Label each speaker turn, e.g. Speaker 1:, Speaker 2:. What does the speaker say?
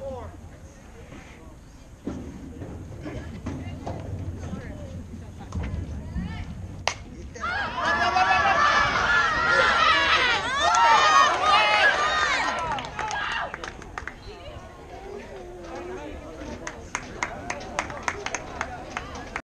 Speaker 1: four.